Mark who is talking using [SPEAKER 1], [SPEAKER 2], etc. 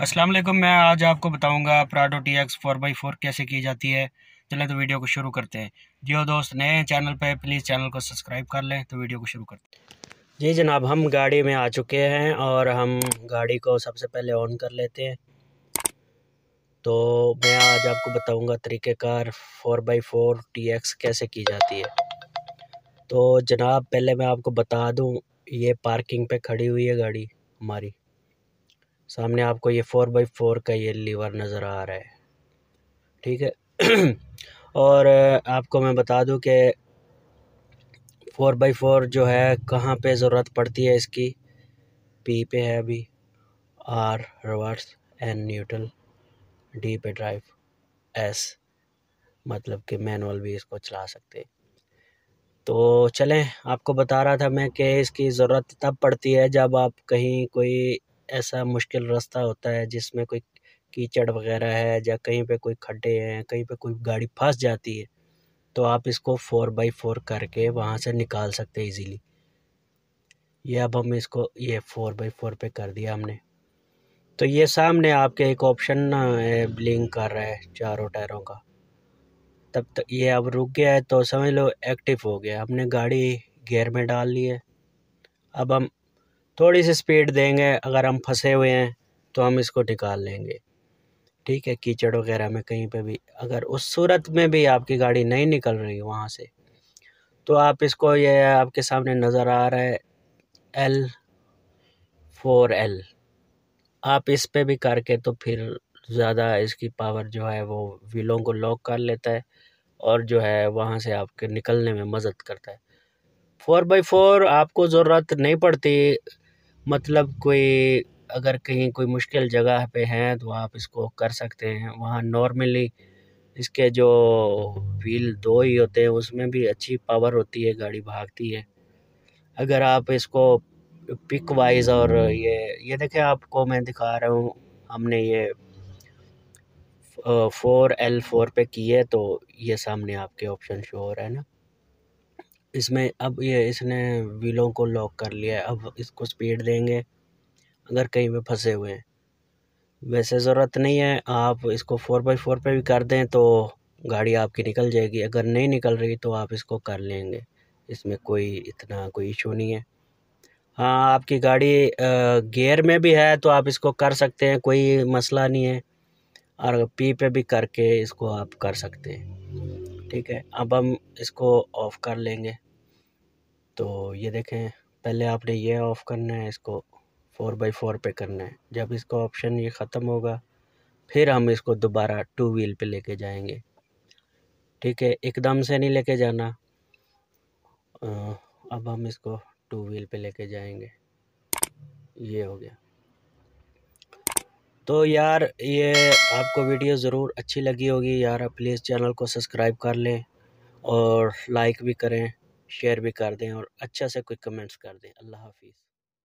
[SPEAKER 1] अस्सलाम वालेकुम, मैं आज आपको बताऊँगा Prado T X four by four कैसे की जाती है। चलें तो वीडियो को शुरू करते हैं। जो दोस्त, नए हैं चैनल पे प्लीज़ चैनल को सब्सक्राइब कर लें तो वीडियो को शुरू करते जी जनाब, हम गाड़ी में आ चुके हैं और हम गाड़ी को सबसे पहले ऑन कर लेते हैं। तो मैं आज आपको बताऊँगा तरीक़ेकार four by four T X कैसे की जाती है। तो जनाब, पहले मैं आपको बता दूँ, ये पार्किंग पे खड़ी हुई है गाड़ी हमारी। सामने आपको ये फ़ोर बाई फोर का ये लीवर नज़र आ रहा है। ठीक है? और आपको मैं बता दूँ कि फ़ोर बाई फोर जो है, कहाँ पे ज़रूरत पड़ती है इसकी? पी पे है अभी। R, reverse, N, neutral, D पे ड्राइव, एस मतलब कि मैनुअल भी इसको चला सकते तो चलें, आपको बता रहा था मैं कि इसकी ज़रूरत तब पड़ती है जब आप कहीं कोई ऐसा मुश्किल रास्ता होता है जिसमें कोई कीचड़ वगैरह है या कहीं पे कोई खड्डे हैं, कहीं पे कोई गाड़ी फंस जाती है तो आप इसको फोर बाई फोर करके वहाँ से निकाल सकते हैं इजीली ये अब हम इसको, ये फोर बाई फोर पे कर दिया हमने। तो ये सामने आपके एक ऑप्शन ब्लिंक कर रहा है चारों टायरों का। तब तक ये अब रुक गया है तो समझ लो एक्टिव हो गया। हमने गाड़ी गेयर में डाल ली है। अब हम थोड़ी सी स्पीड देंगे, अगर हम फंसे हुए हैं तो हम इसको निकाल लेंगे। ठीक है, कीचड़ वगैरह में कहीं पे भी, अगर उस सूरत में भी आपकी गाड़ी नहीं निकल रही वहाँ से तो आप इसको ये आपके सामने नज़र आ रहा है एल फोर एल आप इस पे भी करके तो फिर ज़्यादा इसकी पावर जो है वो व्हीलों को लॉक कर लेता है, और जो है वहाँ से आपके निकलने में मदद करता है। फोर बाई फोर आपको ज़रूरत नहीं पड़ती मतलब कोई, अगर कहीं कोई मुश्किल जगह पे हैं तो आप इसको कर सकते हैं। वहाँ नॉर्मली इसके जो व्हील दो ही होते हैं, उसमें भी अच्छी पावर होती है, गाड़ी भागती है। अगर आप इसको पिक वाइज और ये ये देखें आपको मैं दिखा रहा हूँ, हमने ये फोर एल फोर पे की है तो ये सामने आपके ऑप्शन शो हो रहा है ना। इसमें अब ये इसने व्हीलों को लॉक कर लिया है, अब इसको स्पीड देंगे, अगर कहीं पे फंसे हुए हैं। वैसे ज़रूरत नहीं है, आप इसको फोर बाई फोर पर भी कर दें तो गाड़ी आपकी निकल जाएगी, अगर नहीं निकल रही तो आप इसको कर लेंगे, इसमें कोई इतना कोई इशू नहीं है। हाँ आपकी गाड़ी गियर में भी है तो आप इसको कर सकते हैं, कोई मसला नहीं है, और पी पे भी करके इसको आप कर सकते हैं। ठीक है, अब हम इसको ऑफ़ कर लेंगे। तो ये देखें, पहले आपने ये ऑफ़ करना है, इसको फ़ोर बाई फोर पे करना है। जब इसका ऑप्शन ये ख़त्म होगा, फिर हम इसको दोबारा टू व्हील पे लेके जाएँगे। ठीक है, एकदम से नहीं लेके जाना। अब हम इसको टू व्हील पे लेके जाएँगे। ये हो गया। तो यार, ये आपको वीडियो ज़रूर अच्छी लगी होगी यार प्लीज़ चैनल को सब्सक्राइब कर लें और लाइक भी करें शेयर भी कर दें और अच्छा से कुछ कमेंट्स कर दें। अल्लाह हाफिज़।